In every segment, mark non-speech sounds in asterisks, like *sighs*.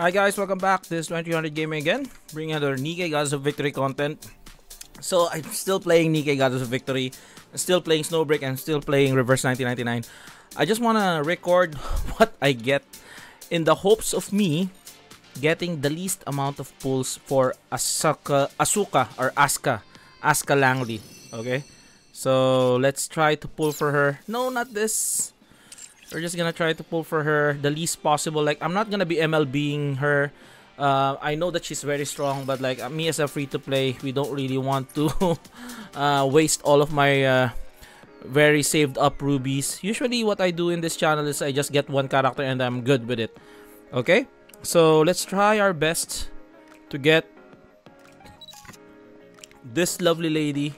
Hi guys, welcome back. This is 2000 Gaming again, bringing another Nikke Goddess of Victory content. So I'm still playing Nikke Goddess of Victory, still playing Snowbreak, and still playing Reverse 1999. I just want to record *laughs* what I get in the hopes of me getting the least amount of pulls for Asuka, Asuka or Asuka, Asuka Langley. Okay, so let's try to pull for her. No, not this. We're just gonna try to pull for her the least possible. Like, I'm not gonna be MLBing her. Uh, I know that she's very strong, but like me as a free-to-play, we don't really want to *laughs* uh, waste all of my uh, very saved up rubies. Usually what I do in this channel is I just get one character and I'm good with it. Okay? So let's try our best to get this lovely lady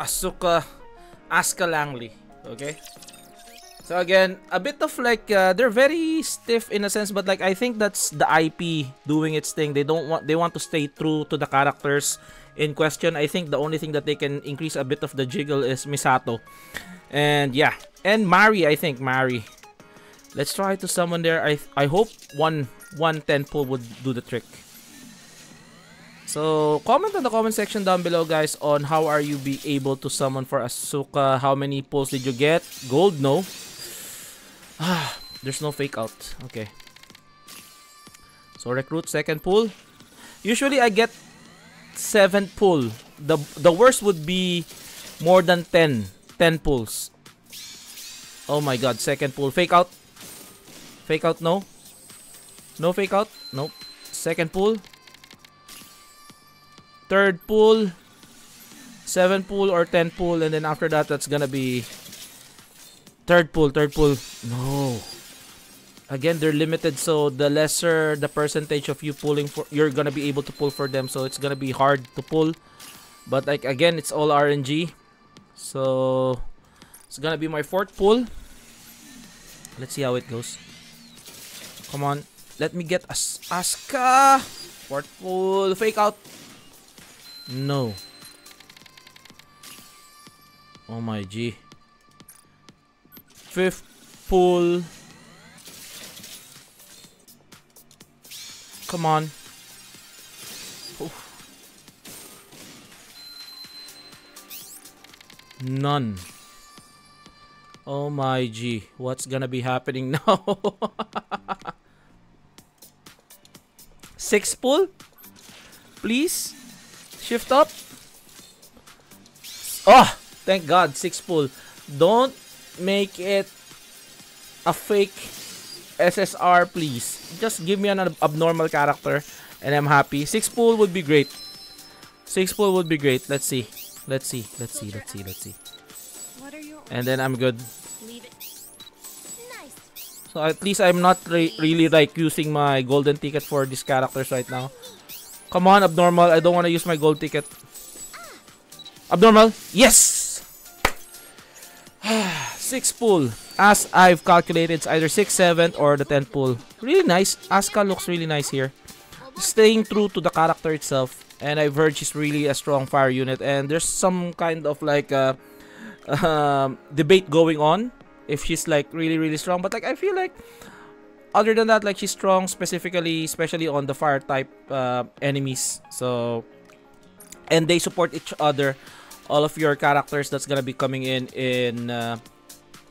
Asuka Asuka Langley. Okay? So again, a bit of like uh, they're very stiff in a sense, but like I think that's the IP doing its thing. They don't want they want to stay true to the characters in question. I think the only thing that they can increase a bit of the jiggle is Misato. And yeah, and Mari, I think Mari. Let's try to summon there. I I hope one one ten pull would do the trick. So comment in the comment section down below guys on how are you be able to summon for Asuka. How many pulls did you get? Gold no. Ah, *sighs* there's no fake out. Okay. So recruit second pull. Usually I get 7 pull. The the worst would be more than 10. 10 pulls. Oh my god, second pull. Fake out. Fake out, no. No fake out. Nope. Second pull. Third pull. Seven pull or 10 pull. And then after that, that's gonna be Third pull, third pull. No. Again, they're limited, so the lesser the percentage of you pulling for, you're gonna be able to pull for them. So it's gonna be hard to pull. But like again, it's all RNG. So it's gonna be my fourth pull. Let's see how it goes. Come on, let me get As Asuka. Fourth pull, fake out. No. Oh my G. Fifth pull. Come on. Oof. None. Oh my G. What's gonna be happening *laughs* now? Six pull? Please? Shift up? Oh! Thank God. Six pull. Don't make it a fake SSR, please. Just give me an abnormal character and I'm happy. Six pool would be great. Six pool would be great. Let's see. Let's see. Let's see. Let's see. Let's see. And then I'm good. So at least I'm not re really like using my golden ticket for these characters right now. Come on, abnormal. I don't want to use my gold ticket. Abnormal. Yes! *sighs* 6 pull. As I've calculated, it's either 6, 7, or the 10 pull. Really nice. Asuka looks really nice here. Staying true to the character itself. And I've heard she's really a strong fire unit. And there's some kind of like uh, uh, *laughs* debate going on. If she's like really, really strong. But like I feel like other than that, like she's strong specifically, especially on the fire type uh, enemies. So, and they support each other. All of your characters that's gonna be coming in in uh,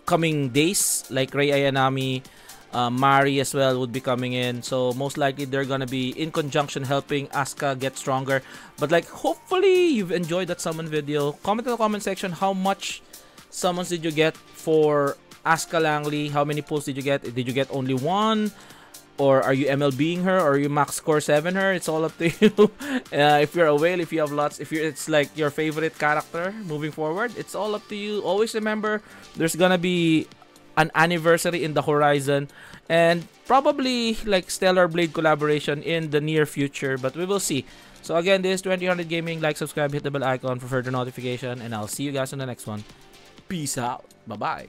coming days, like Rei Ayanami, uh, Mari as well would be coming in. So most likely they're gonna be in conjunction helping Asuka get stronger. But like hopefully you've enjoyed that summon video. Comment in the comment section how much summons did you get for Asuka Langley? How many pulls did you get? Did you get only one? or are you MLBing her? Or you max score 7 her? It's all up to *laughs* you. Uh, if you're a whale if you have lots if you're, it's like your favorite character moving forward it's all up to you. Always remember there's gonna be an anniversary in the horizon. And probably like stellar blade collaboration in the near future but we will see. So again this is 2000 gaming. Like subscribe hit the bell icon for further notification and i'll see you guys in the next one. Peace out. Bye bye